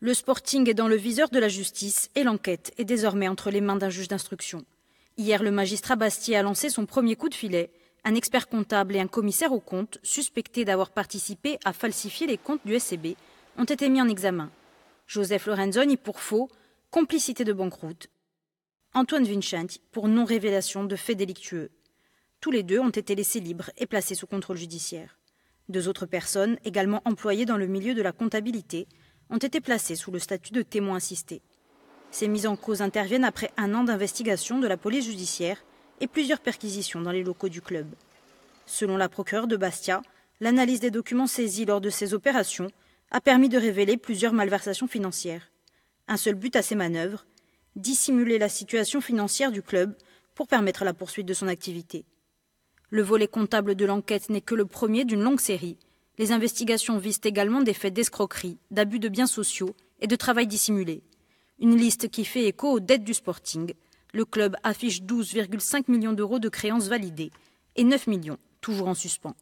Le Sporting est dans le viseur de la justice et l'enquête est désormais entre les mains d'un juge d'instruction. Hier, le magistrat Bastier a lancé son premier coup de filet. Un expert comptable et un commissaire aux comptes, suspectés d'avoir participé à falsifier les comptes du SCB, ont été mis en examen. Joseph Lorenzoni pour faux, complicité de banqueroute. Antoine Vincenti pour non-révélation de faits délictueux. Tous les deux ont été laissés libres et placés sous contrôle judiciaire. Deux autres personnes, également employées dans le milieu de la comptabilité, ont été placées sous le statut de témoins assistés. Ces mises en cause interviennent après un an d'investigation de la police judiciaire et plusieurs perquisitions dans les locaux du club. Selon la procureure de Bastia, l'analyse des documents saisis lors de ces opérations a permis de révéler plusieurs malversations financières. Un seul but à ces manœuvres dissimuler la situation financière du club pour permettre la poursuite de son activité. Le volet comptable de l'enquête n'est que le premier d'une longue série. Les investigations visent également des faits d'escroquerie, d'abus de biens sociaux et de travail dissimulé. Une liste qui fait écho aux dettes du Sporting. Le club affiche 12,5 millions d'euros de créances validées et 9 millions toujours en suspens.